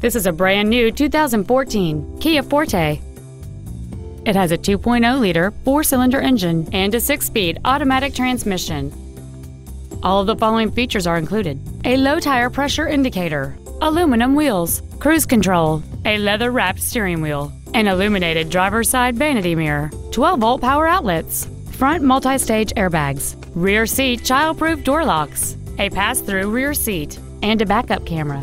This is a brand new 2014 Kia Forte. It has a 2.0-liter four-cylinder engine and a six-speed automatic transmission. All of the following features are included. A low tire pressure indicator, aluminum wheels, cruise control, a leather-wrapped steering wheel, an illuminated driver's side vanity mirror, 12-volt power outlets, front multi-stage airbags, rear seat child-proof door locks, a pass-through rear seat, and a backup camera.